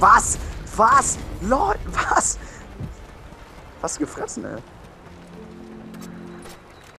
Was? Was? Lol, was? Was gefressen, ey?